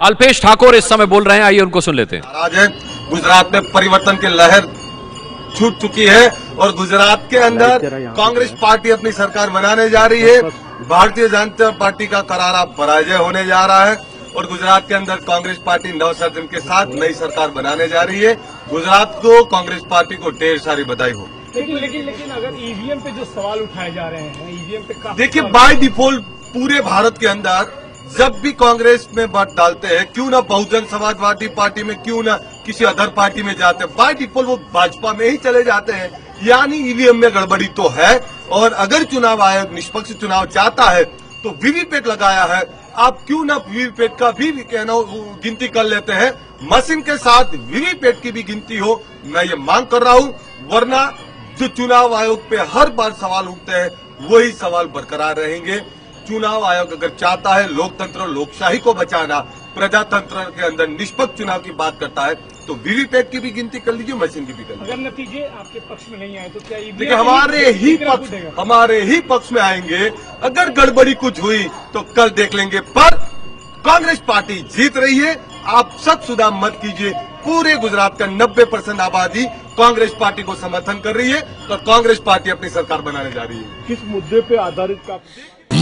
अल्पेश ठाकुर इस समय बोल रहे हैं आइए उनको सुन लेते हैं। आज है गुजरात में परिवर्तन की लहर छूट चुकी है और गुजरात के अंदर कांग्रेस पार्टी अपनी सरकार बनाने जा रही है। भारतीय जनता पार्टी का करारा पराजय होने जा रहा है और गुजरात के अंदर कांग्रेस पार्टी नवसर्जन के साथ नई सरकार बनाने जा रही है। गुजरात को कांग्रेस पार्टी को ढेर सारी बधाई हो। लेकिन लेकिन लेकिन अगर ईवीएम पे जो सवाल उठाए जा रहे हैं ईवीएम पे देखिए बाय डिफ़ॉल्ट पूरे भारत के अंदर जब भी कांग्रेस में वोट डालते हैं, क्यों ना बहुजन समाजवादी पार्टी में, क्यों ना किसी अदर पार्टी में जाते हैं? बाय डिफ़ॉल्ट वो भाजपा में ही चले जाते हैं। यानी ईवीएम में गड़बड़ी तो है, और अगर चुनाव आयोग निष्पक्ष चुनाव चाहता है तो वीवीपैट लगाया है। आप क्यों ना वीवीपैट का भी कहना, गिनती कर लेते हैं? मशीन के साथ वीवीपैट की भी गिनती हो, मैं ये मांग कर रहा हूँ, वरना जो चुनाव आयोग पे हर बार सवाल उठते हैं, वही सवाल बरकरार रहेंगे। चुनाव आयोग अगर चाहता है लोकतंत्र और लोकशाही को बचाना प्रजातंत्र के अंदर निष्पक्ष चुनाव की बात करता है तो वीवीपैट की भी गिनती कर लीजिए मशीन की भी कर लीजिए। अगर नतीजे आपके पक्ष में नहीं आए तो क्या ईवीएम देखिए हमारे ही पक्ष हमारे ही पक्ष में आएँगे। अगर गड़बड़ी कुछ हुई तो कल देख लेंगे। पर कांग्रेस पार्टी जीत रही है। आप सब सुधार मत कीजिए। पूरे गुजरात का 90 परसेंट आबादी कांग्रेस पार्टी को समर्थन कर रही है और कांग्रेस पार्टी अपनी सरकार बनाने जा रही है। किस मुद्दे पे आधारित का